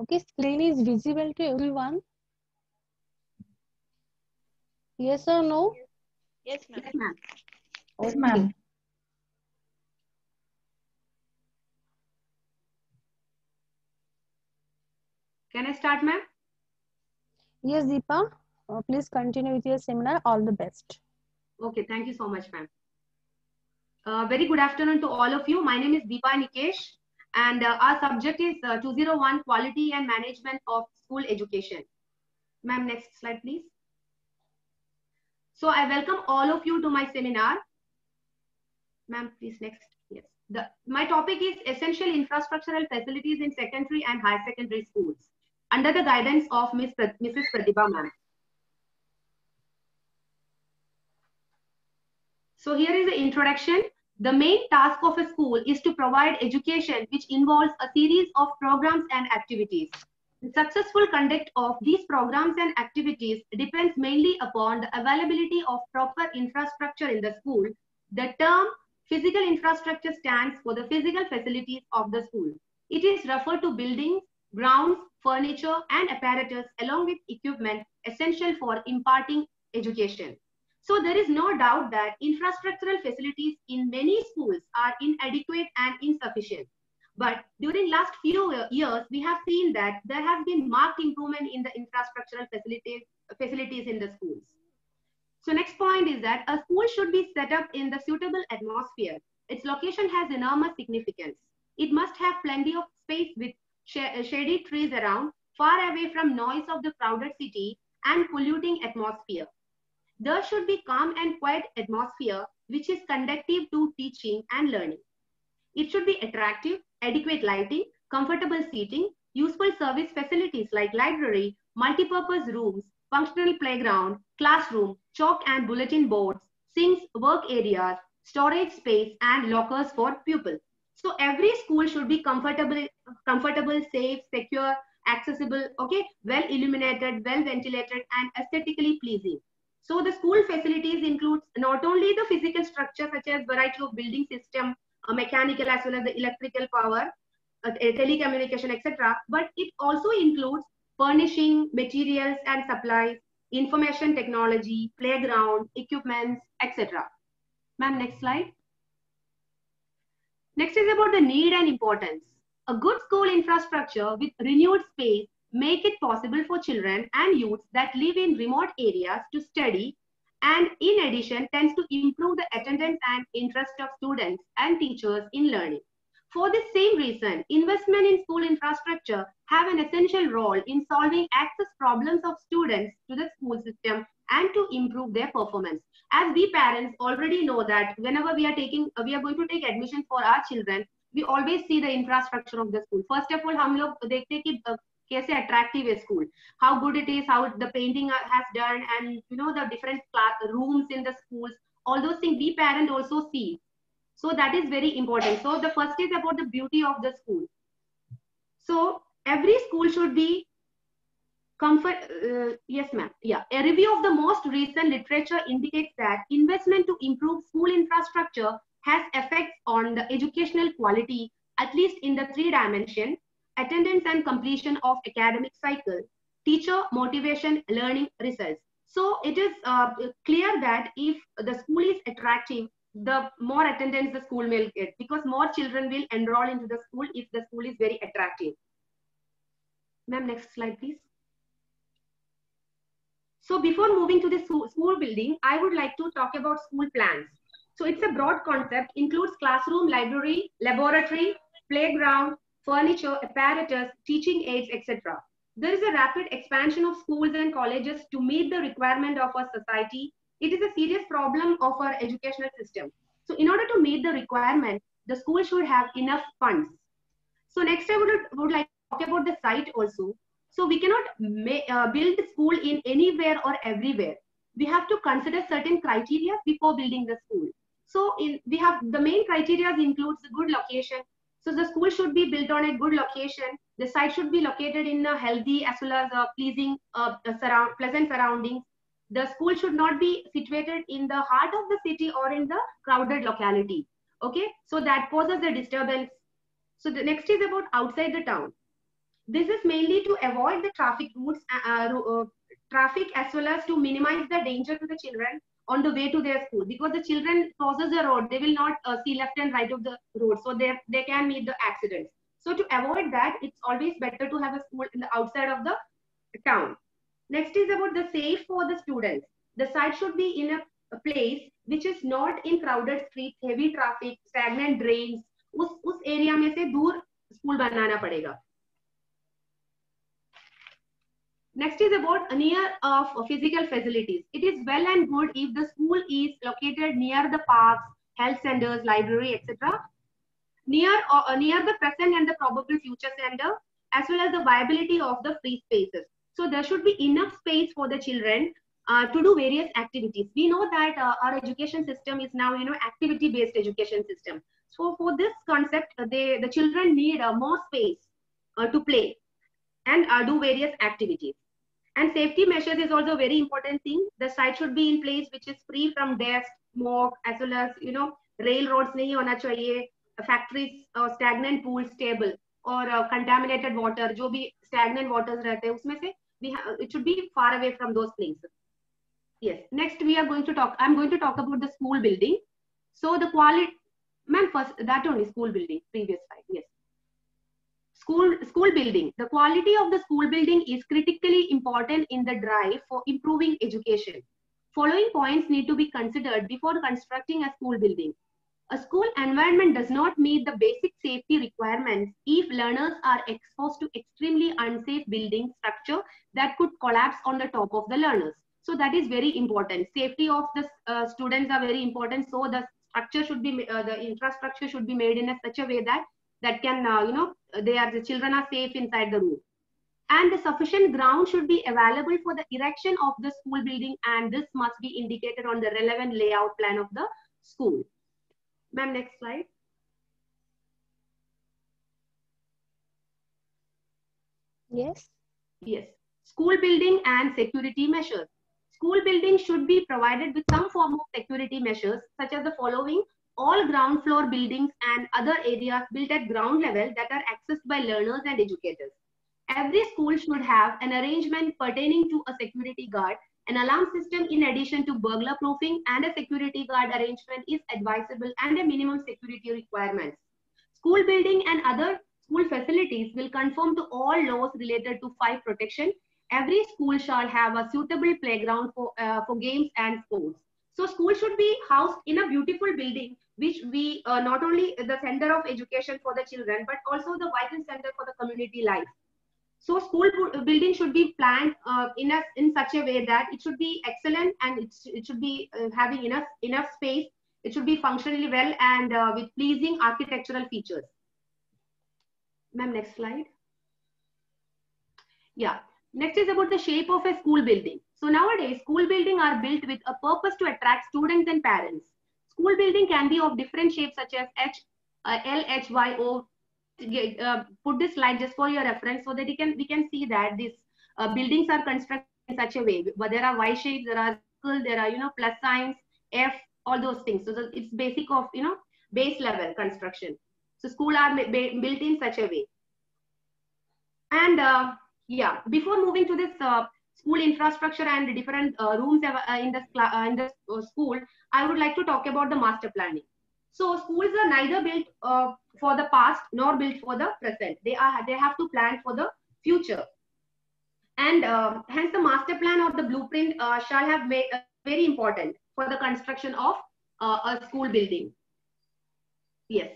Okay, screen is visible to everyone. Yes or no? Yes, ma'am. Yes, ma'am. Yes, ma'am. Can I start, ma'am? Yes, Deepa. Uh, please continue with your seminar. All the best. Okay, thank you so much, ma'am. Uh, very good afternoon to all of you. My name is Deepa Nikesh, and uh, our subject is uh, 201 Quality and Management of School Education. Ma'am, next slide, please. So I welcome all of you to my seminar. Ma'am, please next. Yes. The, my topic is essential infrastructural facilities in secondary and higher secondary schools under the guidance of Ms. Prat- Mrs. Pratibha ma'am. So here is the introduction. The main task of a school is to provide education which involves a series of programs and activities. The successful conduct of these programs and activities depends mainly upon the availability of proper infrastructure in the school. The term physical infrastructure stands for the physical facilities of the school. It is referred to buildings, grounds, furniture, and apparatus along with equipment essential for imparting education. So there is no doubt that infrastructural facilities in many schools are inadequate and insufficient. But during last few uh, years, we have seen that there has been marked improvement in the infrastructural facilities, facilities in the schools. So next point is that a school should be set up in the suitable atmosphere. Its location has enormous significance. It must have plenty of space with sh- uh, shady trees around, far away from noise of the crowded city and polluting atmosphere. There should be calm and quiet atmosphere which is conducive to teaching and learning. It should be attractive, adequate lighting, comfortable seating, useful service facilities like library, multipurpose rooms, functional playground, classroom, chalk and bulletin boards, sinks, work areas, storage space, and lockers for pupils. So every school should be comfortable, comfortable, safe, secure, accessible, okay, well illuminated, well ventilated, and aesthetically pleasing. So the school facilities includes not only the physical structure such as variety of building system, uh, mechanical as well as the electrical power, uh, telecommunication, etc. But it also includes furnishing, materials and supplies, information technology, playground, equipments, etc. Ma'am, next slide. Next is about the need and importance. A good school infrastructure with renewed space make it possible for children and youths that live in remote areas to study and in addition tends to improve the attendance and interest of students and teachers in learning. For this same reason, investment in school infrastructure have an essential role in solving access problems of students to the school system and to improve their performance. As we parents already know that whenever we are taking, we are going to take admission for our children, we always see the infrastructure of the school. First of all, हम लोग देखते कि कैसे attractive है school, how good it is, how the painting has done, and you know the different class, rooms in the schools. All those things we parent also see. So that is very important. So the first is about the beauty of the school. So every school should be comfort. Uh, yes, ma'am. Yeah. A review of the most recent literature indicates that investment to improve school infrastructure has effects on the educational quality, at least in the three dimension, attendance and completion of academic cycle, teacher motivation, learning results. So it is uh, clear that if the school is attractive, the more attendance the school will get because more children will enroll into the school if the school is very attractive. Ma'am, next slide, please. So before moving to the school building, I would like to talk about school plans. So it's a broad concept, includes classroom, library, laboratory, playground, furniture, apparatus, teaching aids, etc. There is a rapid expansion of schools and colleges to meet the requirement of our society. It is a serious problem of our educational system. So in order to meet the requirement, the school should have enough funds. So next I would, would like to talk about the site also. So we cannot uh, build school in anywhere or everywhere. We have to consider certain criteria before building the school. So in, we have the main criteria includes good location. So the school should be built on a good location. The site should be located in a healthy as well as a pleasing, uh, surround, pleasant surroundings. The school should not be situated in the heart of the city or in the crowded locality. Okay, so that causes a disturbance. So the next is about outside the town. This is mainly to avoid the traffic routes, uh, uh, traffic as well as to minimize the danger to the children on the way to their school. Because the children crosses the road they will not uh, see left and right of the road. So they they can meet the accidents. So to avoid that it's always better to have a school in the outside of the town. Next is about the safe for the students. The site should be in a, a place which is not in crowded streets heavy traffic stagnant drains. us us area mein se dur school banana padega Next is about near of physical facilities. It is well and good if the school is located near the parks, health centers, library, etc. Near uh, near the present and the probable future center, as well as the viability of the free spaces. So there should be enough space for the children uh, to do various activities. We know that uh, our education system is now, you know, activity-based education system. So for this concept, uh, they, the children need uh, more space uh, to play and uh, do various activities. And safety measures is also a very important thing. The site should be in place which is free from dust, smoke, as well as, you know, railroads factories or stagnant pools stable or uh, contaminated water, jo bhi stagnant waters rehte usme se we it should be far away from those places. Yes. Next, we are going to talk. I'm going to talk about the school building. So the quality, ma'am, first that only school building. Previous slide. Yes. School school building. The quality of the school building is critically important in the drive for improving education. Following points need to be considered before constructing a school building. A school environment does not meet the basic safety requirements if learners are exposed to extremely unsafe building structure that could collapse on the top of the learners. So that is very important. Safety of the uh, students are very important. So the structure should be, uh, the infrastructure should be made in a such a way that that can, uh, you know, they are the children are safe inside the room. And the sufficient ground should be available for the erection of the school building, and this must be indicated on the relevant layout plan of the school. Ma'am, next slide. Yes. Yes. School building and security measures. School building should be provided with some form of security measures, such as the following all ground floor buildings and other areas built at ground level that are accessed by learners and educators. Every school should have an arrangement pertaining to a security guard. An alarm system in addition to burglar proofing and a security guard arrangement is advisable and a minimum security requirements. School building and other school facilities will conform to all laws related to fire protection. Every school shall have a suitable playground for, uh, for games and sports. So school should be housed in a beautiful building, which we uh, not only the center of education for the children, but also the vital center for the community life. So school building should be planned uh, in a, in such a way that it should be excellent and it's, it should be uh, having enough enough space. It should be functionally well and uh, with pleasing architectural features. Ma'am, next slide. Yeah. Next is about the shape of a school building. So nowadays, school building are built with a purpose to attract students and parents. School building can be of different shapes such as H, uh, L, H, Y, O. Uh, put this slide just for your reference so that you can we can see that these uh, buildings are constructed in such a way. But there are Y shapes, there are circle, there are you know plus signs, F, all those things. So it's basic of you know base level construction. So school are built in such a way. And uh, yeah, before moving to this uh, school infrastructure and different uh, rooms uh, in the, uh, in the uh, school, I would like to talk about the master planning. So schools are neither built uh, for the past nor built for the present. They are they have to plan for the future, and um, hence the master plan or the blueprint shall have made very important for the construction of a school building. Yes.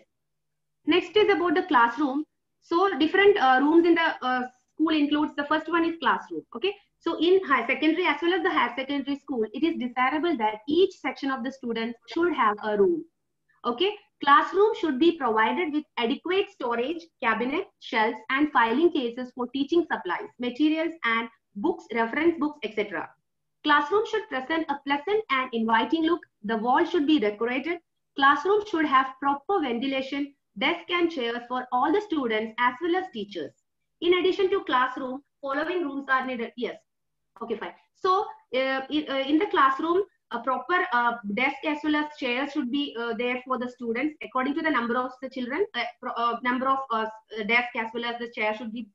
Next is about the classroom. So different rooms in the school includes the first one is classroom. Okay. So in high secondary as well as the higher secondary school, it is desirable that each section of the students should have a room. Okay. Classroom should be provided with adequate storage, cabinet, shelves, and filing cases for teaching supplies, materials, and books, reference books, etc. Classroom should present a pleasant and inviting look. The wall should be decorated. Classroom should have proper ventilation, desk and chairs for all the students as well as teachers. In addition to classroom, following rooms are needed. Yes. Okay, fine. So uh, in, uh, in, the classroom, a proper uh, desk as well as chairs should be uh, there for the students according to the number of the children. Uh, uh, number of desk as well as the chair should be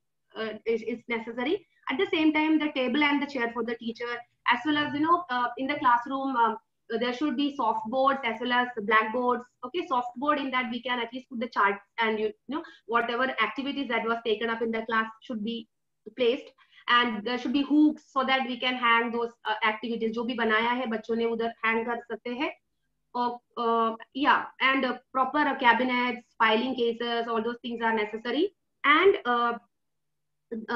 is, is necessary at the same time the table and the chair for the teacher as well as you know in the classroom um, there should be soft boards as well as blackboards okay soft board in that we can at least put the charts and you, you know whatever activities that was taken up in the class should be placed and there should be hooks so that we can hang दो activities जो भी बनाया है, बच्चों ने उधर hang कर सकते हैं। और या and proper cabinet filing cases all those things are necessary and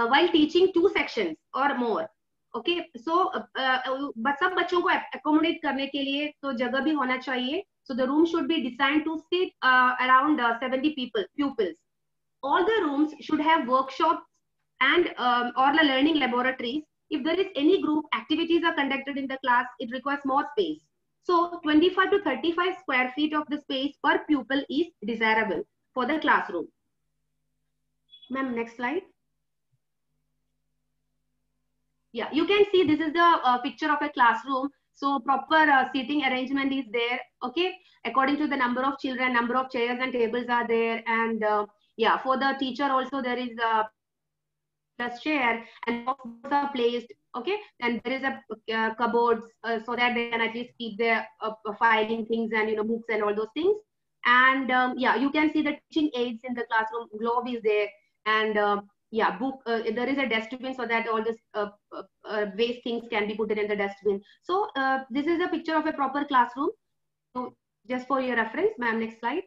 while teaching to section और मोर ओके सो सब बच्चों को अकोमोडेट करने के लिए तो जगह भी होना चाहिए। So the room should be design to sit around seventy people pupils all the rooms should have workshop and um, or the learning laboratories if there is any group activities are conducted in the class it requires more space. So 25 to 35 square feet of the space per pupil is desirable for the classroom. Ma'am next slide. Yeah you can see this is the uh, picture of a classroom. So proper uh, seating arrangement is there okay? According to the number of children number of chairs and tables are there and uh, yeah for the teacher also there is a chair and boxes are placed okay? And there is a uh, cupboards uh, so that they can at least keep their uh, filing things and you know books and all those things. And um, yeah you can see the teaching aids in the classroom globe is there. And yeah book uh, there is a dustbin so that all this uh, uh, waste things can be put in the dustbin. So this is a picture of a proper classroom. So just for your reference ma'am next slide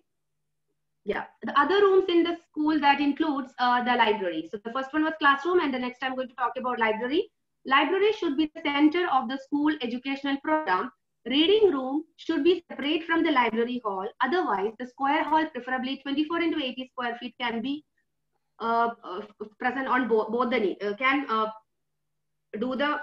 yeah. The other rooms in the school that includes the library. So the first one was classroom and the next i'm going to talk about library. Library should be the center of the school educational program. Reading room should be separate from the library hall. Otherwise the square hall preferably 24 into 80 square feet can be uh, uh, present on both, both the uh, can do the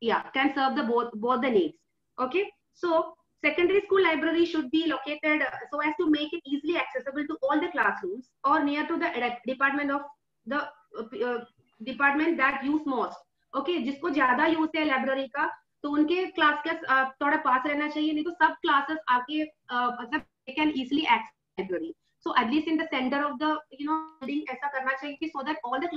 yeah can serve the both both the needs. Okay? So secondary school library should be located so as to make it easily accessible to all the classrooms or near to the department of the uh, department that use most okay जिसको ज़्यादा use है library का तो उनके class का थोड़ा पास रहना चाहिए नहीं तो सब क्लासेस आके मतलब can easily access library so at least in the center of the you know building aisa karna chahiye so that all the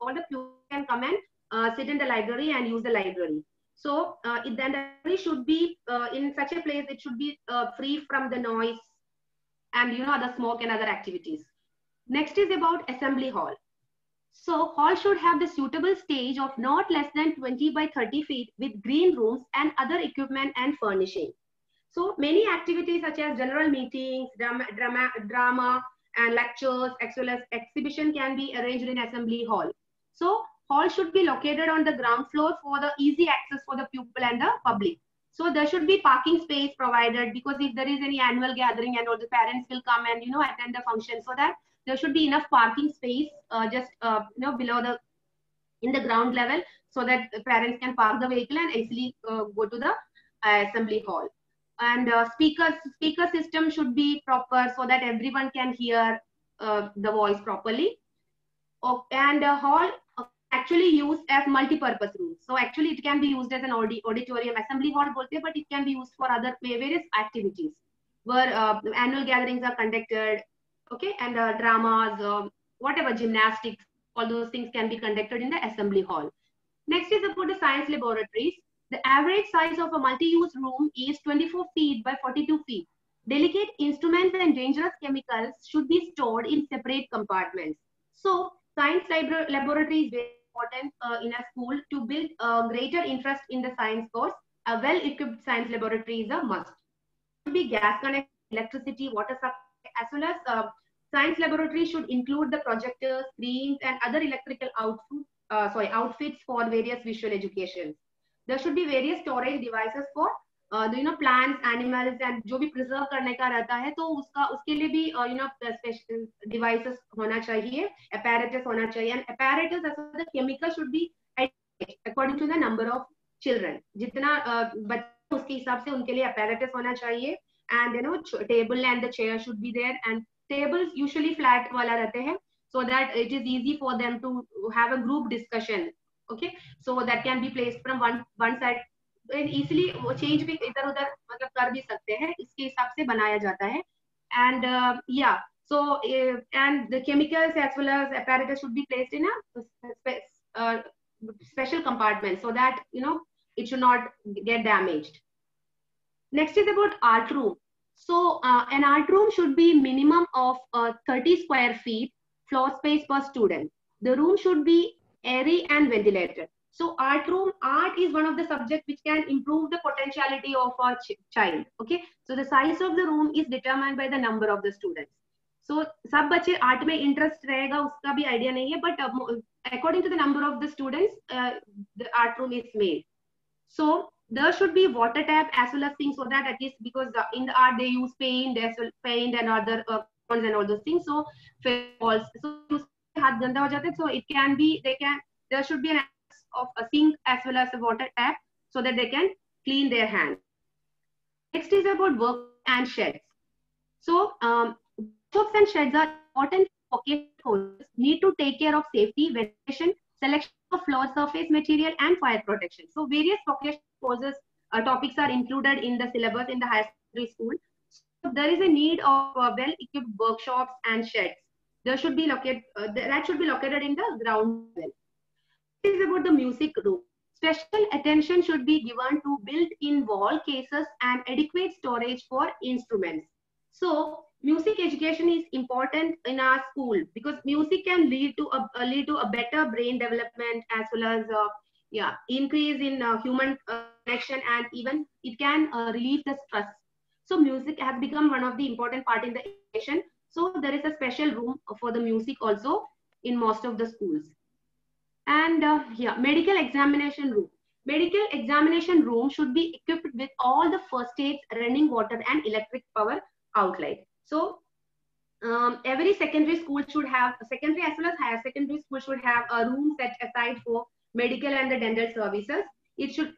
all the pupils can come and uh, sit in the library and use the library so uh, it then the should be uh, in such a place it should be uh, free from the noise and you know other smoke and other activities. Next is about assembly hall. So hall should have the suitable stage of not less than 20 by 30 feet with green rooms and other equipment and furnishing. So many activities such as general meetings, drama, drama, drama and lectures, as well as exhibition can be arranged in assembly hall. So hall should be located on the ground floor for the easy access for the pupil and the public. So there should be parking space provided because if there is any annual gathering and all the parents will come and you know attend the function so that there should be enough parking space uh, just uh, you know below the in the ground level so that parents can park the vehicle and easily uh, go to the uh, assembly hall and uh, speaker speaker system should be proper so that everyone can hear uh, the voice properly oh, and hall actually used as multi-purpose rooms so actually it can be used as an audi auditorium assembly hall but it can be used for other various activities where uh, annual gatherings are conducted okay and uh, dramas um, whatever gymnastics all those things can be conducted in the assembly hall next is about the science laboratories the average size of a multi-use room is 24 feet by 42 feet. Delicate instruments and dangerous chemicals should be stored in separate compartments. So, science laboratory is important uh, in a school to build a greater interest in the science course. A well-equipped science laboratory is a must. Should be gas connected, electricity, water supply, as well as uh, science laboratory should include the projectors, screens, and other electrical uh, sorry, outfits for various visual education. there should be various storage devices for you know plants animals and जो भी preserve करने का रहता है तो उसका, उसके लिए भी यू नो स्पेशल डिवाइसेस होना चाहिए अपैरेटस होना चाहिए. And apparatus chemical should be according to the number of children जितना uh, बच्चे उसके हिसाब से उनके लिए अपैरेटस होना चाहिए. And you know table and the chair should be there and tables usually flat वाला रहते हैं so that it is easy for them to have a group discussion okay so that can be placed from one one side इसलिए वो change भी इधर उधर मतलब कर भी सकते हैं, इसके हिसाब से बनाया जाता है। एंड या so and the chemicals as well as apparatus should be placed in a special compartment so that you know it should not get damaged next is about art room so an art room should be minimum of thirty square feet floor space per student the room should be airy and ventilated So art room, art is one of the subjects which can improve the potentiality of a ch child. Okay. So the size of the room is determined by the number of the students. So सब बच्चे art में interest रहेगा उसका भी idea नहीं है but uh, according to the number of the students uh, the art room is made. So there should be water tap as well as things so that at least because uh, in the art they use paint, there's paint and other uh, and all those things. So falls. So हाथ गंदा हो जाता है. So it can be they can there should be an of a sink as well as a water tap so that they can clean their hands. Next is about work and sheds. So um, workshops and sheds are important for holders need to take care of safety, ventilation, selection of floor surface material and fire protection. So various vocational courses uh, topics are included in the syllabus in the high secondary school. So there is a need of uh, well-equipped workshops and sheds. There should be located uh, that should be located in the ground level. Is about the music room. Special attention should be given to built-in wall cases and adequate storage for instruments. So music education is important in our school because music can lead to a, uh, lead to a better brain development as well as uh, yeah increase in uh, human uh, connection and even it can uh, relieve the stress so music has become one of the important part in the education so there is a special room for the music also in most of the schools and uh, yeah medical examination room medical examination room should be equipped with all the first aids running water and electric power outlet so um, every secondary school should have secondary as well as higher secondary school should have a room set aside for medical and the dental services. It should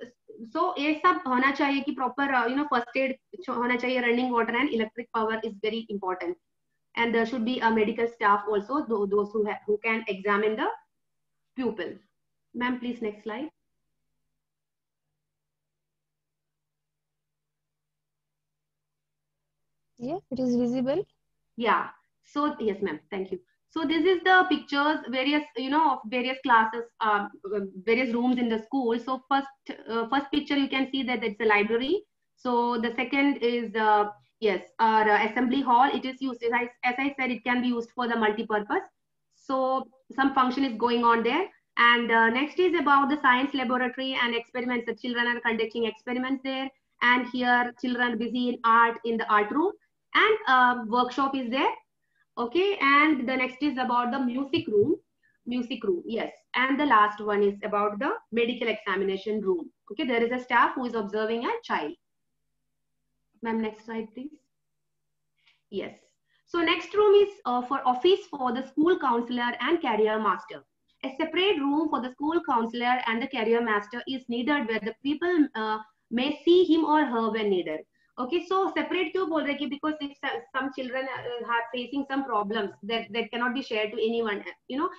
so ये सब होना चाहिए कि proper uh, you know first aid होना चाहिए running water and electric power is very important and there should be a medical staff also those who have, who can examine the pupil. Ma'am, please next slide. Yeah, it is visible. Yeah. So yes, ma'am. Thank you. So this is the pictures, various you know of various classes, uh, various rooms in the school. So first, uh, first picture you can see that it's a library. So the second is uh, yes, our assembly hall. It is used as I, as I said, it can be used for the multi-purpose. So some function is going on there. And uh, next is about the science laboratory and experiments. The children are conducting experiments there. And here children are busy in art in the art room. And a workshop is there. Okay? And the next is about the music room. Music room yes. And the last one is about the medical examination room. Okay? There is a staff who is observing a child. Ma'am next slide please. Yes so next room is uh, for office for the school counselor and career master. A separate room for the school counselor and the career master is needed where the people uh, may see him or her when needed. Okay, so separate to bol rahe because if some children uh, are facing some problems that, that cannot be shared to anyone, you know,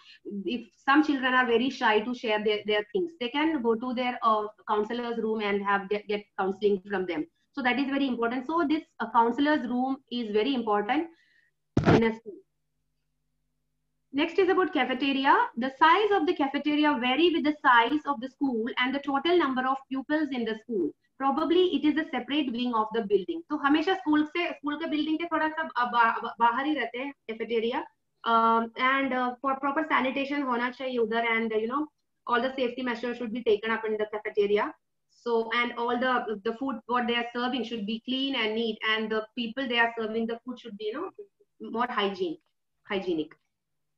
if some children are very shy to share their, their things, they can go to their uh, counselor's room and have get, get counseling from them. So that is very important. So this uh, counselor's room is very important in a school Next is about cafeteria. The size of the cafeteria vary with the size of the school and the total number of pupils in the school. Probably it is a separate wing of the building. So हमेशा school से school के building के थोड़ा सा बाहर ही रहते हैं cafeteria. Um, and uh, for proper sanitation होना चाहिए उधर and uh, you know all the safety measures should be taken up in the cafeteria. So and all the the food what they are serving should be clean and neat and the people they are serving the food should be you know more hygiene hygienic.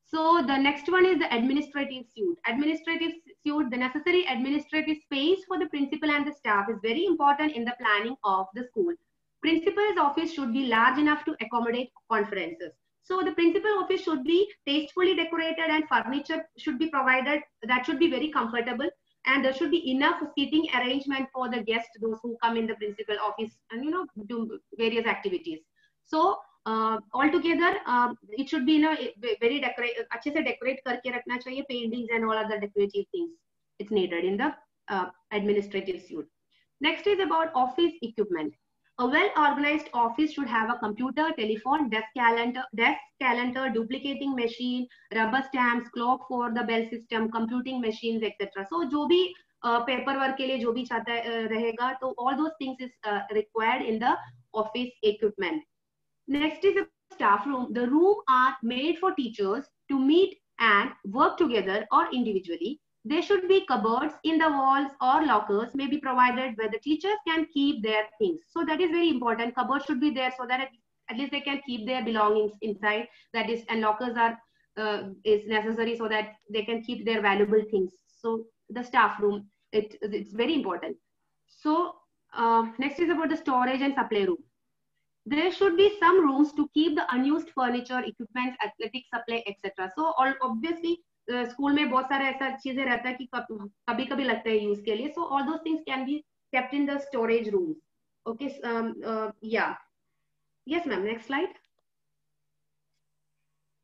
So the next one is the administrative suit. Administrative suit, the necessary administrative space for the principal and the staff is very important in the planning of the school. Principal's office should be large enough to accommodate conferences. So the principal office should be tastefully decorated and furniture should be provided that should be very comfortable and there should be enough seating arrangement for the guests, those who come in the principal office and you know do various activities. So all together it should be ना very decorate अच्छे से decorate करके रखना चाहिए paintings and all other decorative things it's needed in the administrative suite next is about office equipment A well-organized office should have a computer, telephone, desk calendar, desk calendar, duplicating machine, rubber stamps, clock for the bell system, computing machines, etc. So जो भी paper work के लिए जो भी चाहता रहेगा तो all those things is required in the office equipment Next is a staff room. The room are made for teachers to meet and work together or individually. There should be cupboards in the walls or lockers may be provided where the teachers can keep their things. So that is very important. Cupboards should be there so that at least they can keep their belongings inside. That is, and lockers are uh, is necessary so that they can keep their valuable things. So the staff room, it, it's very important. So uh, next is about the storage and supply room There should be some rooms to keep the unused furniture, equipment, athletic supply, etc. So all, obviously school में बहुत सारे ऐसा चीजें रहता है कि कभी कभी लगता है यूज के लिए so all those things can be kept in the storage rooms okay um, uh, yeah yes ma'am next slide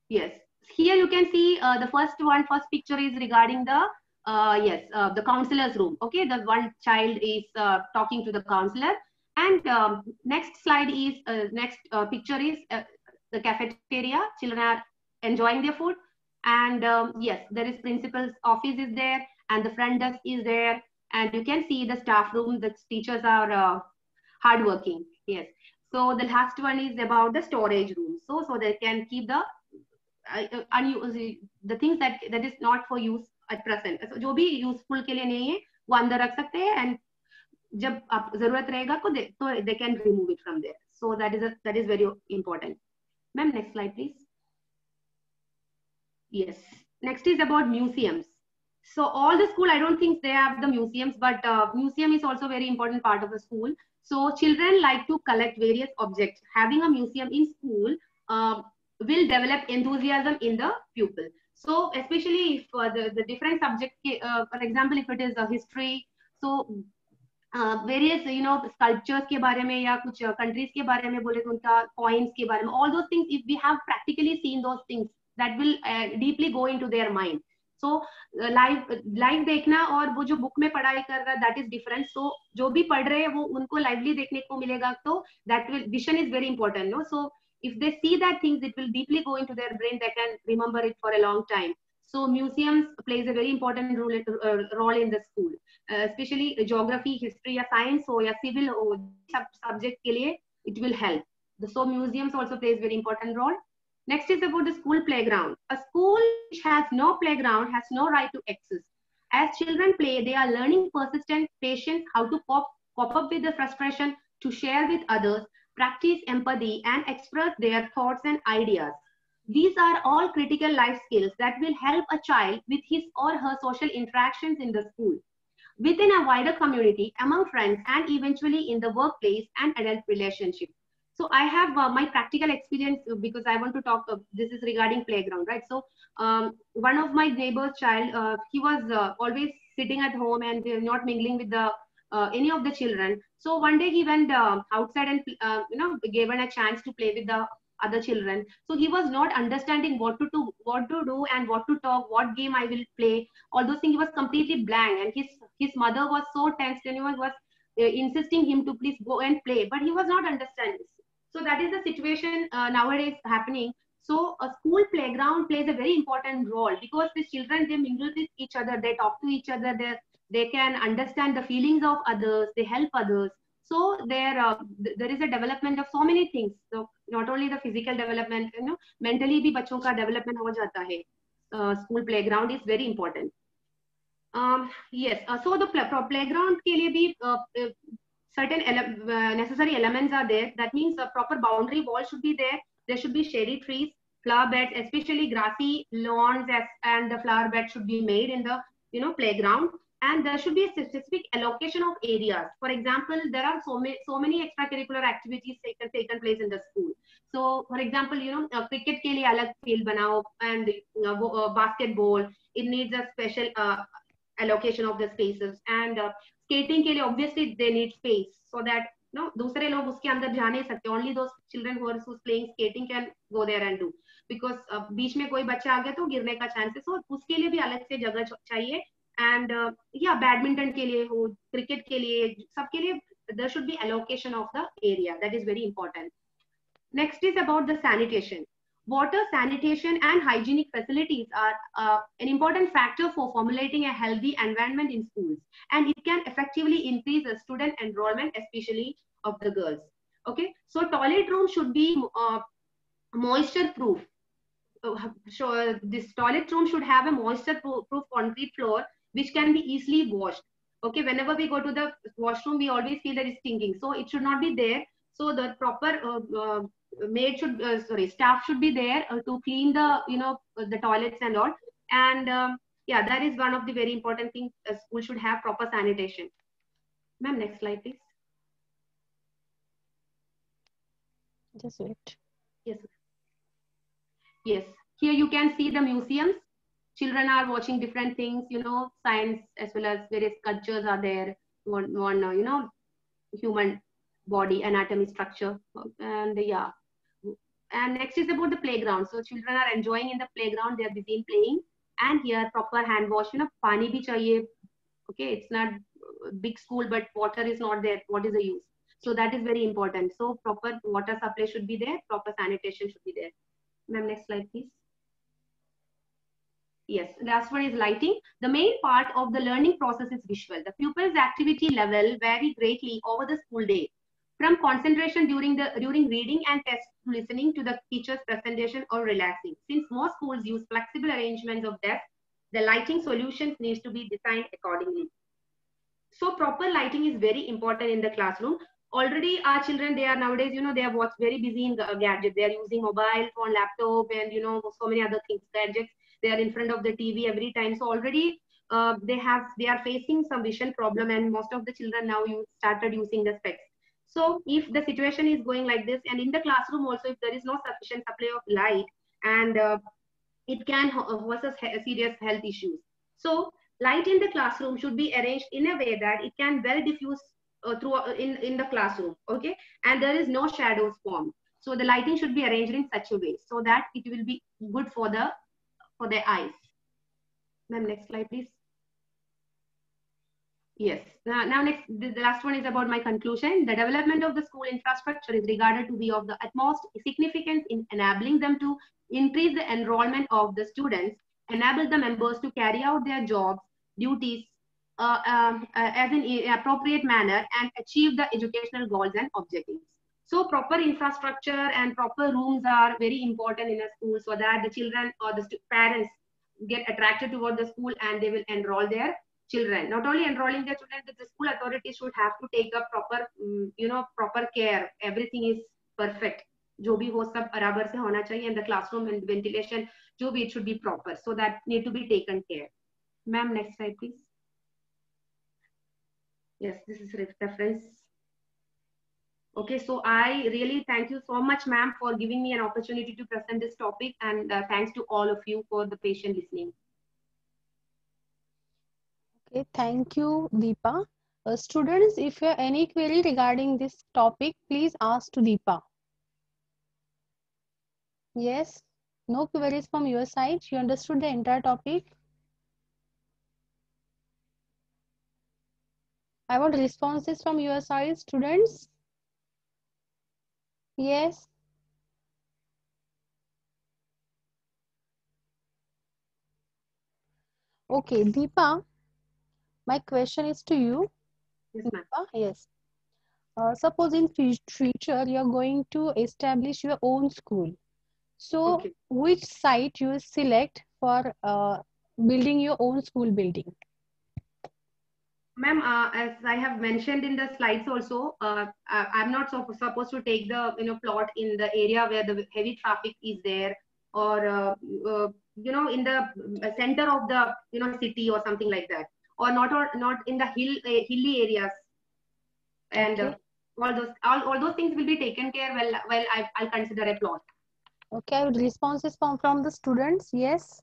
yes here you can see uh, the first one first picture is regarding the uh, yes uh, the counselor's room okay the one child is uh, talking to the counselor and um, next slide is uh, next uh, picture is uh, the cafeteria children are enjoying their food and um, yes, there is principal's office is there and the front desk is there. And you can see the staff room, the teachers are uh, hardworking. Yes. So the last one is about the storage room. So, so they can keep the uh, uh the things that that is not for use at present. So जो भी useful के लिए नहीं है वो अंदर रख सकते हैं and जब आप जरूरत रहेगा तो दे, तो they can remove it from there. So that is a, that is very important. Ma'am, next slide please. Yes. Next is about museums. So all the school, I don't think they have the museums, but uh, museum is also very important part of the school. So children like to collect various objects. Having a museum in school uh, will develop enthusiasm in the pupil. So especially if uh, the, the different subject, uh, for example, if it is a history, so various you know sculptures के बारे में या कुछ countries के बारे में बोले तो उनका कॉइन्स के बारे में all those things if we have practically seen those things uh, deeply go into their mind. So uh, live live देखना और वो जो बुक में पढ़ाई कर रहा है दैट इज़ डिफरेंट सो जो भी पढ़ रहे हैं वो उनको लाइवली देखने को मिलेगा तो that will vision is very important no so if they see that things it will deeply go into their brain they can remember it for a long time. so museums plays a very important role, uh, role in the school uh, especially geography history या science हो या civil हो सब subject के लिए it will help the, so museums also plays very important role Next is about the school playground. A school which has no playground has no right to access. As children play, they are learning persistence, patience, how to cope, cope up with the frustration, to share with others, practice empathy, and express their thoughts and ideas. These are all critical life skills that will help a child with his or her social interactions in the school, within a wider community, among friends, and eventually in the workplace and adult relationships. So I have uh, my practical experience uh, because I want to talk. Uh, this is regarding playground, right? So um, one of my neighbor's child, uh, he was uh, always sitting at home and not mingling with the uh, any of the children. So one day he went outside and you know given a chance to play with the other children. So he was not understanding what to do, what to do, and what to talk, what game I will play. All those things he was completely blank, and his his mother was so tense and he was, was insisting him to please go and play, but he was not understanding so that is the situation uh, nowadays happening. So a school playground plays a very important role because the children, they mingle with each other, they talk to each other, they, they can understand the feelings of others, they help others. So there, uh, th there is a development of so many things. So not only the physical development you know mentally भी बच्चों का development हो जाता है। School play ground is very important yes so the play ground के लिए भी certain necessary elements are there that means proper boundary wall should be there there should be cherry trees flower bed specially grassy lawns and the flower bed should be made in the you know play ground And there should be a specific allocation of areas. For example, there are so many so many extracurricular activities taken taken place in the school. So, for example, you know, uh, cricket ke liye alag field banao and uh, uh, basketball. It needs a special uh, allocation of the spaces and uh, skating के लिए obviously they need space so that no दूसरे लोग उसके अंदर जा नहीं सकते only two children who playing skating can go there and do because बीच में कोई बच्चा आ गया तो गिरने का चांसेस हो उसके लिए भी अलग से जगह चाहिए एंड या बैडमिंटन के लिए हो क्रिकेट के लिए सबके लिए there should be allocation of the area. That is very important. Next is about the sanitation. Water, sanitation, and hygienic facilities are uh, an important factor for formulating a healthy environment in schools, and it can effectively increase the student enrollment, especially of the girls. Okay, so toilet room should be uh, moisture proof. Uh, so this toilet room should have a moisture proof concrete floor which can be easily washed. Okay, whenever we go to the washroom, we always feel that it's stinking. So it should not be there. So the proper uh, uh, maid should uh, sorry staff should be there uh, to clean the you know the toilets and all. And um, yeah that is one of the very important things a school should have proper sanitation. Ma'am next slide please. Just wait. Yes yes. Here you can see the museums children are watching different things you know science as well as various cultures are there one one uh, you know human body anatomy structure and yeah and next is about the playground. So children are enjoying in the playground. They are busy in playing. And here proper hand wash. You know, pani bhi chahiye. Okay, it's not big school, but water is not there. What is the use? So that is very important. So proper water supply should be there. Proper sanitation should be there. Ma'am, next slide, please. Yes, last one is lighting. The main part of the learning process is visual. The pupil's activity level vary greatly over the school day from concentration during the during reading and test listening to the teacher's presentation or relaxing. Since most schools use flexible arrangements of desks, the lighting solutions needs to be designed accordingly. So proper lighting is very important in the classroom. Already our children, they are nowadays, you know, they are very busy in the uh, gadget. They are using mobile phone, laptop, and you know, so many other things, gadgets. They are in front of the TV every time. So already uh, they have, they are facing some vision problem and most of the children now you started using the specs so if the situation is going like this, and in the classroom also, if there is no sufficient supply of light, and uh, it can cause us serious health issues. So light in the classroom should be arranged in a way that it can well diffuse uh, through uh, in in the classroom. Okay, and there is no shadows formed. So the lighting should be arranged in such a way so that it will be good for the for their eyes. Ma'am, next slide, please. Yes. Now, now next, the, the last one is about my conclusion. The development of the school infrastructure is regarded to be of the utmost significance in enabling them to increase the enrollment of the students, enable the members to carry out their jobs, duties uh, um, uh, as an appropriate manner and achieve the educational goals and objectives. So proper infrastructure and proper rooms are very important in a school so that the children or the parents get attracted toward the school and they will enroll there children not only enrolling their children the school authorities should have to take a proper um, you know proper care everything is perfect जो भी हो सब बराबर से होना चाहिए and the classroom and ventilation जो भी it should be proper so that need to be taken care ma'am next slide please yes this is reference okay so i really thank you so much ma'am for giving me an opportunity to present this topic and uh, thanks to all of you for the patient listening Okay, thank you, Deepa. Uh, students, if you have any query regarding this topic, please ask to Deepa. Yes, no queries from your side. You understood the entire topic? I want responses from your side, students. Yes. Okay, Deepa, my question is to you. yes ma'am yes. Uh, suppose in future you are going to establish your own school. So Okay. which site you select for uh, building your own school building? Ma'am, uh, as I have mentioned in the slides also, uh, I'm not so, supposed to take the you know plot in the area where the heavy traffic is there, or uh, uh, you know in the uh, center of the you know city or something like that, or not or not in the hill uh, hilly areas, and uh, Okay. all those all, all those things will be taken care well well I, I'll consider a plot. Okay, responses from, from the students. Yes.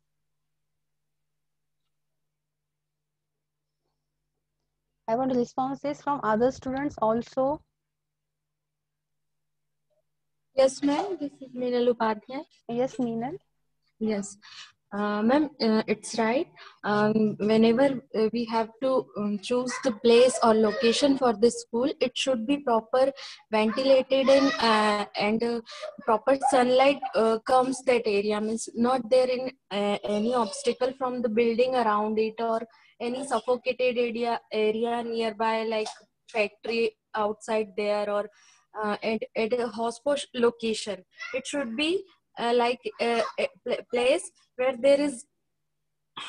I want responses from other students also. Yes, ma'am. This is Meenal Upadhyay. Yes, Meenal. Yes. Uh, Ma'am, uh, it's right. Um, whenever uh, we have to um, choose the place or location for this school, it should be proper ventilated uh, and uh, proper sunlight uh, comes that area. Means not there in any obstacle from the building around it or any suffocated area area nearby like factory outside there or uh, at, at a hospital location. It should be uh, like a, a pl- place where there is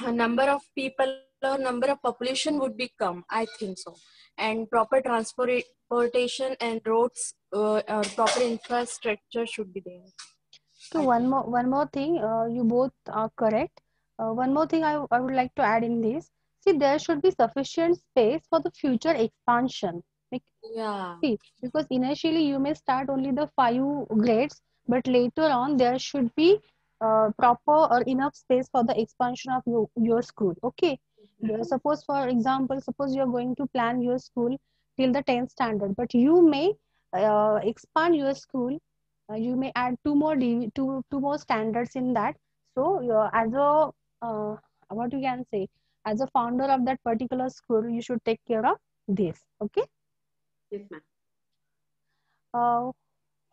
a number of people or number of population would become i think so and proper transportation and roads uh, or proper infrastructure should be there So one more one more thing, uh, you both are correct. Uh, one more thing I, I would like to add in this. See, there should be sufficient space for the future expansion. Like, yeah see, because initially you may start only the five grades, but later on there should be uh, proper or enough space for the expansion of your, your school. Okay. Uh, Suppose, for example, suppose you're going to plan your school till the 10th standard, but you may uh, expand your school uh, you may add two more DV, two two more standards in that so uh, as a uh, what you can say as a founder of that particular school you should take care of this okay Yes, ma'am. uh,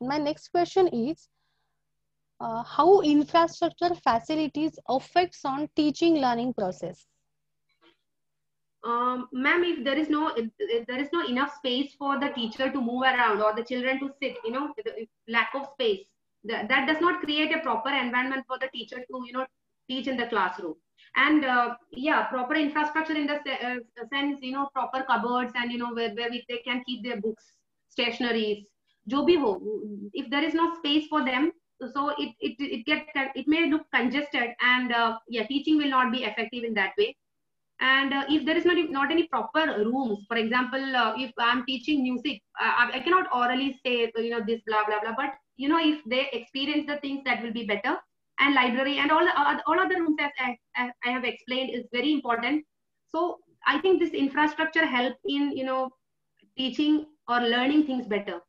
my next question is uh, how infrastructure facilities affects on teaching learning process Um, ma'am, if there is no if, if there is no enough space for the teacher to move around or the children to sit, you know, lack of space, that, that does not create a proper environment for the teacher to, you know, teach in the classroom. And uh, yeah, proper infrastructure in the uh, sense, you know, proper cupboards and you know where, where we, they can keep their books, stationaries, jo bhi ho. If there is no space for them, so it it it get it may look congested and uh, yeah, teaching will not be effective in that way and uh, if there is not not any proper rooms for example uh, if i'm teaching music I, I cannot orally say you know this blah blah blah but you know if they experience the things that will be better and library and all the uh, all other rooms as I, as I have explained is very important so i think this infrastructure help in you know teaching or learning things better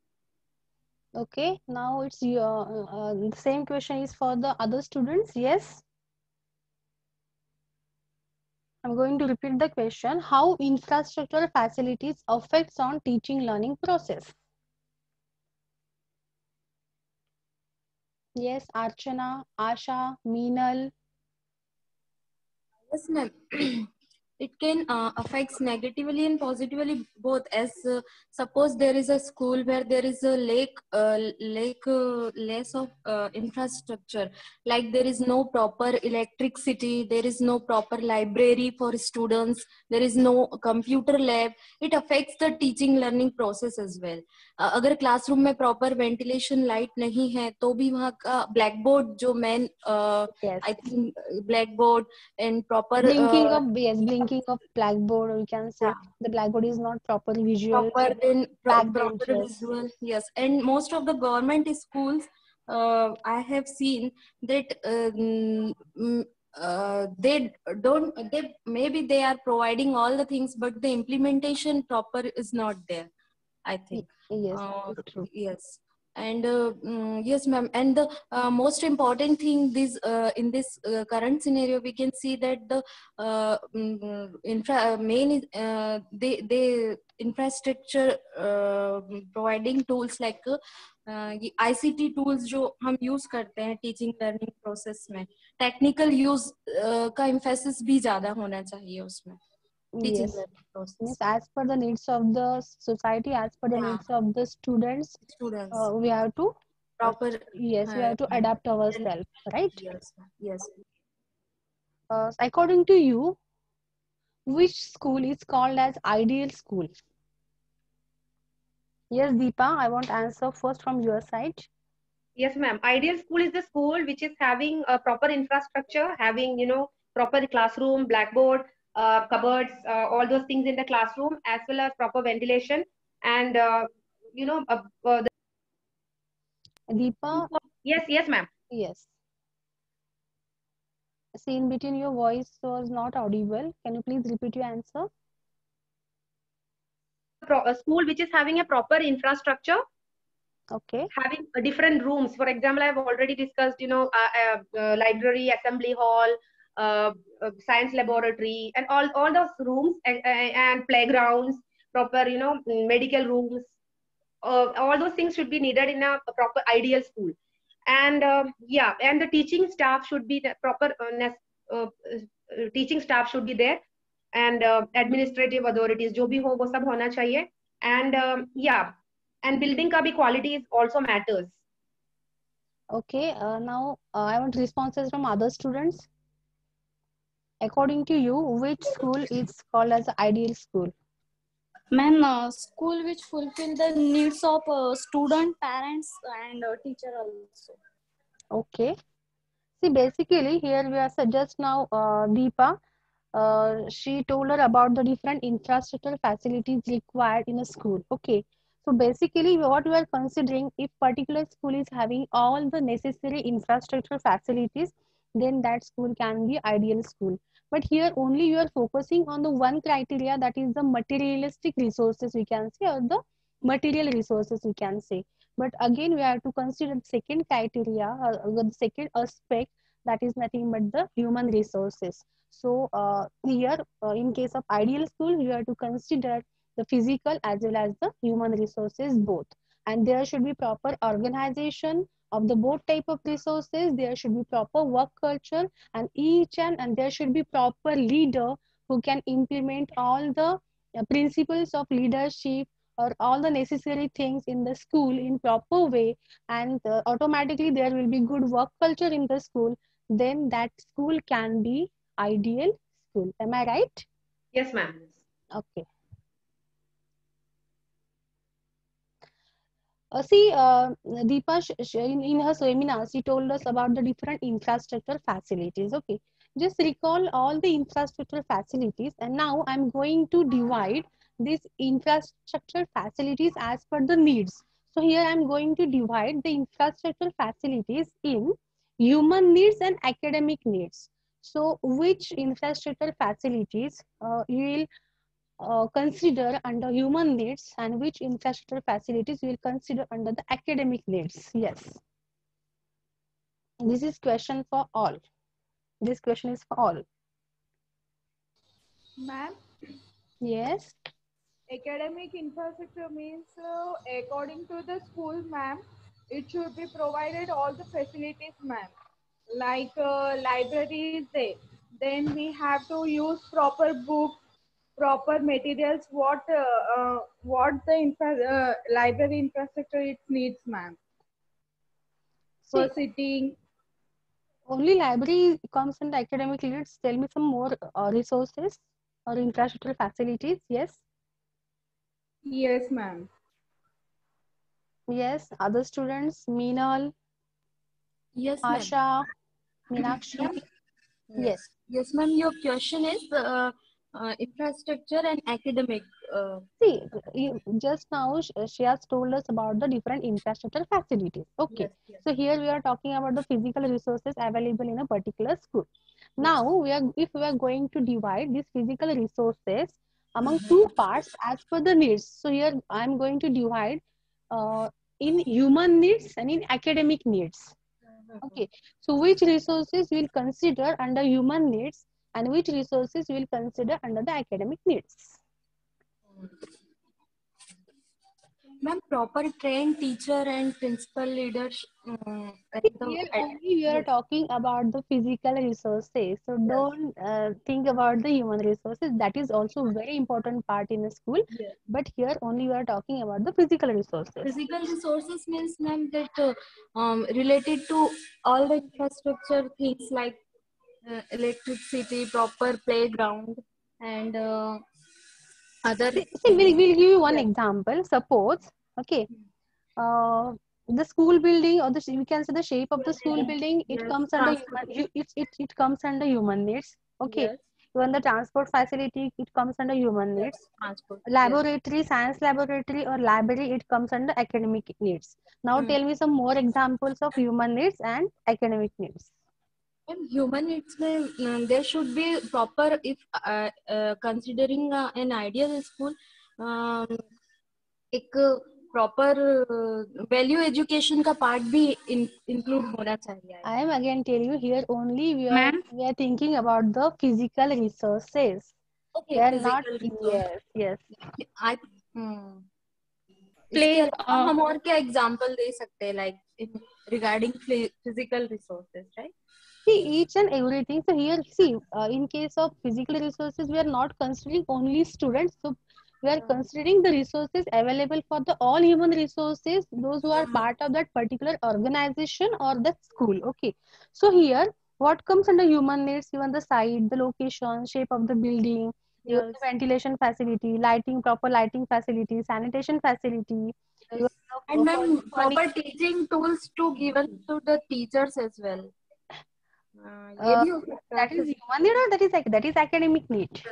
okay now it's your uh, uh, the same question is for the other students yes? I'm going to repeat the question. How infrastructure facilities affects on teaching learning process? Yes archana asha meenal yes ma'am it can uh, affects negatively and positively both. As uh, suppose there is a school where there is a lake uh, lake uh, less of uh, infrastructure like there is no proper electricity there is no proper library for students there is no computer lab it affects the teaching learning process as well अगर classroom में proper ventilation light नहीं है तो भी वहाँ का black board जो main I think black board and proper blinking of blinking of black board we can say the black board is not proper visual proper then proper yes and most of the government school I have seen that Uh, they don't they maybe they are providing all the things but the implementation proper is not there. I think yes uh, true yes and uh, mm, yes ma'am and the uh, most important thing this uh, in this uh, current scenario we can see that the uh, mm, infra uh, main is, uh, they they infrastructure uh, providing tools like uh, ये ICT tools जो हम use करते हैं teaching learning process में technical use का emphasis भी ज़्यादा होना चाहिए उसमें teaching yes. Yes, as per the needs of the society, as per the yeah. needs of the students, students. Uh, we have to proper. Yes, uh, we have to adapt ourselves, right? Yes. Yes. Uh, according to you, which school is called as ideal school? Yes, Deepa, I want answer first from your side. Yes, ma'am. Ideal school is the school which is having a proper infrastructure, having you know proper classroom, blackboard, uh, cupboards, uh, all those things in the classroom, as well as proper ventilation, and uh, you know, uh, uh, the, deepa? Yes, yes, ma'am. yes. See in between your voice was not audible. Can you please repeat your answer? A school which is having a proper infrastructure, okay. Having different rooms. For example, I've already discussed, you know, uh, uh, uh, library, assembly hall, uh, uh, science laboratory and all all those rooms and, and playgrounds proper you know medical rooms uh, all those things should be needed in a, proper ideal school. And uh, yeah and the teaching staff should be proper uh, uh, teaching staff should be there. And administrative authorities jo bhi ho wo sab hona chahiye. And um, yeah and building ka bhi quality is also matters. Okay now i want responses from other students according to you which school is called as ideal school Man, uh, school which fulfill the needs of uh, student, parents, and uh, teacher also. Okay. See, basically here we are just now uh, Deepa. Uh, she told her about the different infrastructure facilities required in a school. Okay. So basically what we are considering if particular school is having all the necessary infrastructure facilities, then that school can be ideal school. But here only you are focusing on the one criteria that is the materialistic resources we can say or the material resources we can say. But again we have to consider the second criteria or the second aspect that is nothing but the human resources. So uh, here uh, in case of ideal school you have to consider the physical as well as the human resources both. And there should be proper organization of the both type of resources there should be proper work culture and each and and there should be proper leader who can implement all the uh, principles of leadership or all the necessary things in the school in proper way. And uh, automatically there will be good work culture in the school. Then that school can be ideal school. Am i right? Yes ma'am. Okay Uh, see, uh, Deepa, in, in her seminar, she told us about the different infrastructure facilities. Okay, just recall all the infrastructure facilities and now I'm going to divide these infrastructure facilities as per the needs. So here I'm going to divide the infrastructure facilities in human needs and academic needs. So which infrastructure facilities uh, you will uh, consider under human needs and which infrastructure facilities we will consider under the academic needs. Yes. This is question for all. This question is for all. Ma'am? Yes. Academic infrastructure means uh, according to the school ma'am it should be provided all the facilities ma'am. Like uh, libraries there. Then we have to use proper books proper materials what uh, uh, what the infra uh, library infrastructure it needs ma'am? For sitting. only library comes in the academic needs tell me some more uh, resources or infrastructure facilities yes? Yes ma'am. Yes other students meenal yes asha meenakshi. Yes. Yes ma'am your question is uh, uh, infrastructure and academic uh... see you, just now she has told us about the different infrastructure facilities. Okay. Yes, yes. so here we are talking about the physical resources available in a particular school. Now we are if we are going to divide these physical resources among two parts as per the needs. So here i am going to divide uh, in human needs and in academic needs. Okay. So which resources will consider under human needs and which resources you will consider under the academic needs. Ma'am, proper trained teacher and principal leaders. Um, Here only we are talking about the physical resources. So yes. don't uh, think about the human resources. That is also very important part in a school. Yes. But here only we are talking about the physical resources. Physical resources means, ma'am, that uh, um, related to all the infrastructure things like uh, electricity, proper playground, and uh, other. See, we'll, we'll give you one yeah. example. Suppose, okay, uh, the school building or the we can say the shape of the school building. It yes. comes under human. It, it it comes under human needs. Okay. Yes. Even the transport facility, it comes under human needs. Transport. Laboratory, yes. science laboratory or library, it comes under academic needs. Now mm. tell me some more examples of human needs and academic needs. And human needs में there should be proper if uh, uh, considering uh, an ideal school um, एक proper value education का part भी include होना चाहिए I am again telling you here only we are Ma'am? we are thinking about the physical resources. Okay, We are not yes yes. I hmm. Play, uh, हम और क्या example दे सकते हैं like regarding physical resources right See each and everything. So here see uh, in case of physical resources we are not considering only students. So we are considering the resources available for the all human resources those who are part of that particular organization or that school. Okay. So here what comes under human needs even the site the location shape of the building the ventilation facility lighting proper lighting facility sanitation facility the and then proper teaching tools to given to the teachers as well ये Uh, भी हो सकता that is human need or that is ac- that is academic need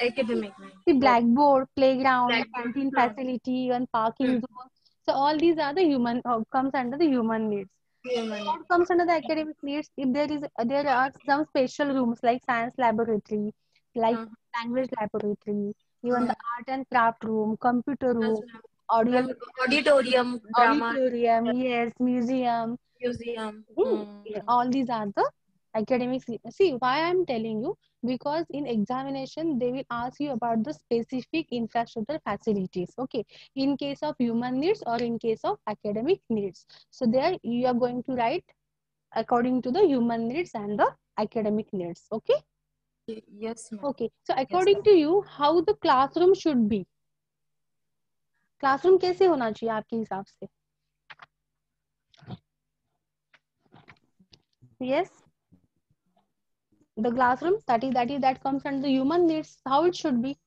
academic the blackboard playground Blackboard, canteen huh. facility and parking Hmm. zone so all these are the human uh, comes under the human needs human what comes under the academic needs if there is there are some special rooms like science laboratory like Mhm. language laboratory even the art and craft room computer room audio auditorium drama auditorium yes museum museum Hmm. Hmm. all these are the academic see why i'm telling you because in examination they will ask you about the specific infrastructure facilities okay in case of human needs or in case of academic needs so there you are going to write according to the human needs and the academic needs okay yes ma'am. okay so according to you how the classroom should be classroom कैसे होना चाहिए आपके हिसाब से yes The classroom that is that is that comes under the human needs how it should be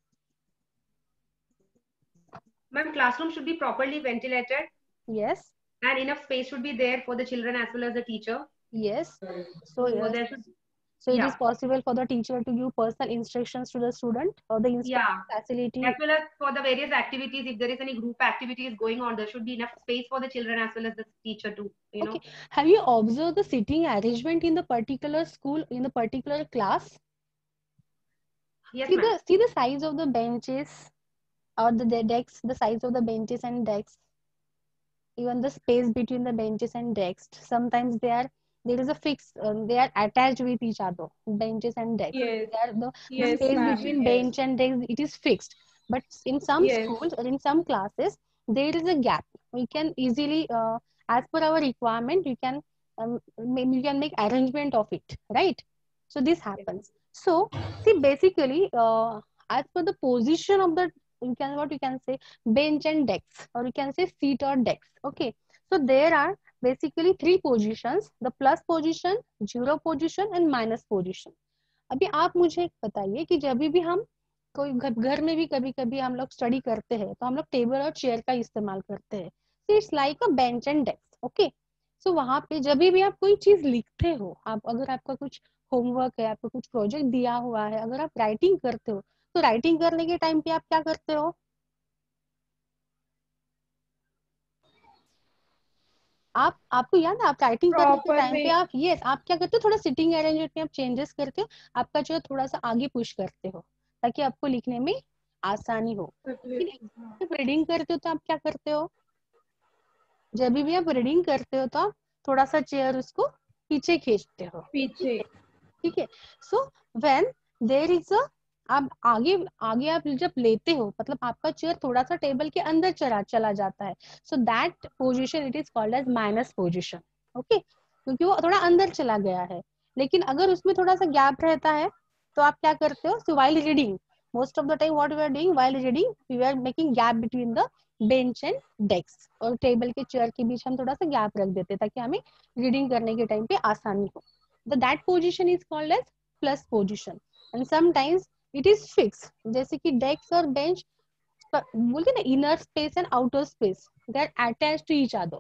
Ma'am, classroom should be properly ventilated yes and enough space should be there for the children as well as the teacher. yes so So yes. there should, so it is yeah. possible for the teacher to give personal instructions to the student or the Yeah. facility as well as for the various activities, if there is any group activities going on, there should be enough space for the children as well as the teacher to, you know. Okay. have you observed the sitting arrangement in the particular school in the particular class Yes, see the see the size of the benches or the, the decks the size of the benches and decks even the space between the benches and decks. sometimes they are there is a fix um, they are attached with each other benches and desks Yes. they are the, the space between Yes. bench and desk it is fixed. But in some Yes. schools or in some classes there is a gap. We can easily uh, as per our requirement you can um, you can make arrangement of it right? So this happens. So see basically uh, as per the position of the you can what you can say bench and decks or you can say seat or decks okay? So there are basically three positions, the plus position, zero position and minus position. अभी आप मुझे बताइए कि जब भी हम कोई घर में भी कभी कभी हम लोग स्टडी करते हैं तो हम लोग टेबल और चेयर का इस्तेमाल करते हैं। So it's like a bench and desk okay so वहाँ पे जब भी आप कोई चीज़ लिखते हो, आप, अगर आपका कुछ होमवर्क है, आपको कुछ प्रोजेक्ट दिया हुआ है, अगर आप राइटिंग करते हो तो राइटिंग करने के टाइम पे आप क्या करते हो? आप आपको याद है आप राइटिंग करने के टाइम पे आप यस आप क्या करते हो थोड़ा सिटिंग अरेंजमेंट में आप चेंजेस करके आपका जो है थोड़ा सा आगे पुश करते हो ताकि आपको लिखने में आसानी हो। जब रीडिंग करते हो तो आप क्या करते हो? जब भी आप रीडिंग करते हो तो आप थोड़ा सा चेयर उसको पीछे खींचते हो। पीछे। ठीक है? So when there is a आप आगे आगे आप जब लेते हो मतलब आपका चेयर थोड़ा सा टेबल के अंदर चला चला जाता है। So that position it is called as minus position okay क्योंकि वो थोड़ा अंदर चला गया है। लेकिन अगर उसमें थोड़ा सा गैप रहता है तो आप क्या करते हो? So while reading most of the time what we are doing while reading we are making gap between the bench and desk और टेबल के चेयर के बीच हम थोड़ा सा गैप रख देते हैं, ताकि हमें रीडिंग करने के टाइम पे आसानी हो। that position is called as plus position. And sometimes it is fixed जैसे कि desk और bench बोलते ना inner space and outer space they are attached to each other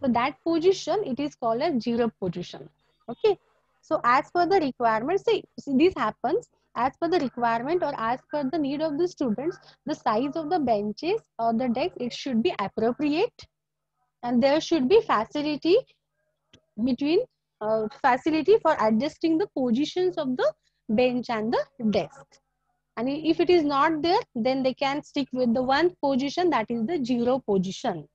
so that position it is called as zero position okay so as per the requirement see, see this happens as per the requirement or as per the need of the students the size of the benches or the desk it should be appropriate and there should be facility between uh, facility for adjusting the positions of the bench and the desk and if it is not there then they can stick with the one position that is the zero position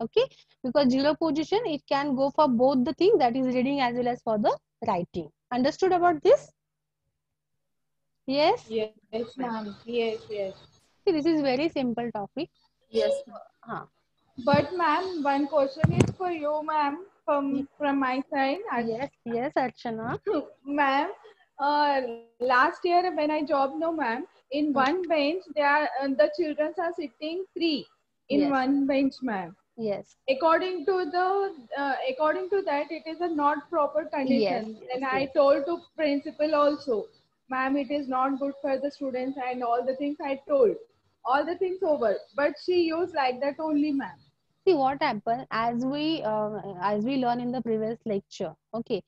okay because zero position it can go for both the thing that is reading as well as for the writing understood about this yes Yes, yes, ma'am. Yes, yes. See, this is very simple topic Yes. huh. But ma'am, one question is for you, ma'am, from from my side. Yes yes archana ma'am, uh, last year when I job, no, ma'am, in one bench, they are uh, the children are sitting three in Yes. one bench, ma'am. yes According to the uh, according to that, it is a not proper condition. yes, and I told to principal also, ma'am, it is not good for the students and all the things I told. All the things over, but she used like that only, ma'am. see what happened as we uh, as we learn in the previous lecture okay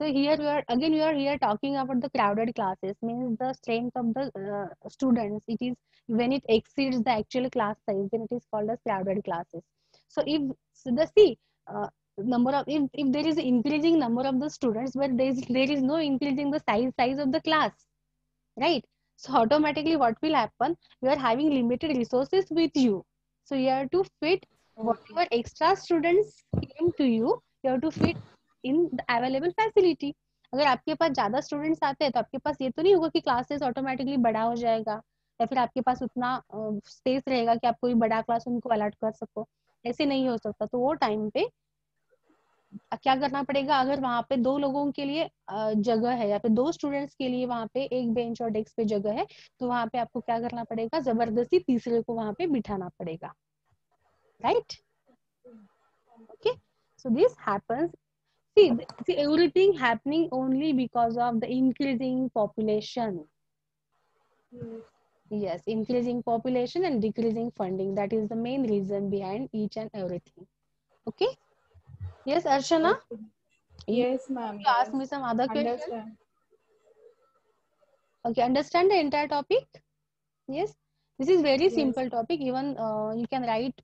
so here we are again we are here talking about the crowded classes means the strength of the uh, students. It is when it exceeds the actual class size then it is called as crowded classes. So if so the see uh, number of if, if there is increasing number of the students but there is there is no increasing the size size of the class right? So automatically what will happen? You are having limited resources with you. So you have to fit whatever extra students came to you you have to fit in available facility अगर आपके पास ज़्यादा students आते हैं तो आपके पास ये तो नहीं होगा कि क्लासेस ऑटोमेटिकली बड़ा हो जाएगा, या फिर आपके पास उतना स्पेस रहेगा कि आप कोई बड़ा क्लास उनको अलर्ट कर सको। ऐसे नहीं हो सकता। तो वो टाइम पे क्या करना पड़ेगा? अगर वहाँ पे दो लोगों के लिए जगह है, या फिर दो स्टूडेंट्स के लिए वहाँ पे एक बेंच और डेस्क पे जगह है तो वहाँ पे आपको क्या करना पड़ेगा? ज़बरदस्ती तीसरे को वहाँ पे बिठाना पड़ेगा। Right? Okay? So this happens see see everything happening only because of the increasing population. Yes increasing population and decreasing funding. That is the main reason behind each and everything. Okay? Yes archana? You Yes, ma'am. you ask me some other question? Understand. okay understand the entire topic? Yes? This is very Yes. simple topic. Even uh, you can write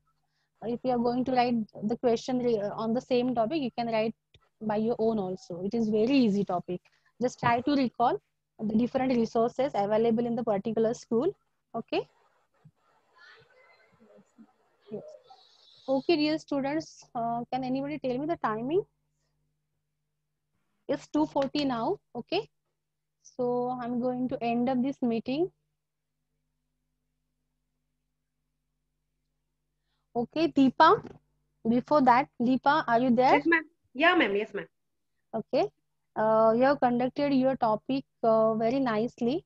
if you are going to write the question on the same topic you can write by your own also. It is very easy topic. Just try to recall the different resources available in the particular school okay? Yes. Okay dear students uh, can anybody tell me the timing? It's 240 now okay? So i'm going to end up this meeting. Okay deepa before that deepa are you there? Yes, ma'am. Yeah, ma'am. Yes, ma'am. okay uh, you have conducted your topic uh, very nicely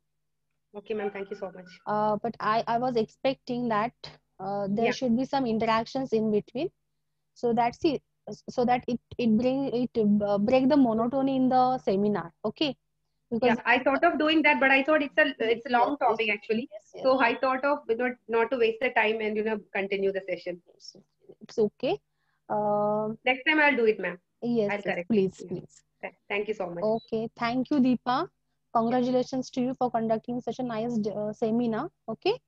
Okay, ma'am. Thank you so much. uh, but I, I was expecting that uh, there Yeah. should be some interactions in between so that's it so that it it bring it uh, break the monotony in the seminar okay because Yeah, I thought of doing that, but I thought it's a it's a long Yes, topic actually. yes, yes, So I thought of not not to waste the time and you know continue the session. it's okay uh, Next time I'll do it, ma'am. Yes, I'll correct. please please Thank you so much. okay thank you deepa congratulations to you for conducting such a nice uh, seminar okay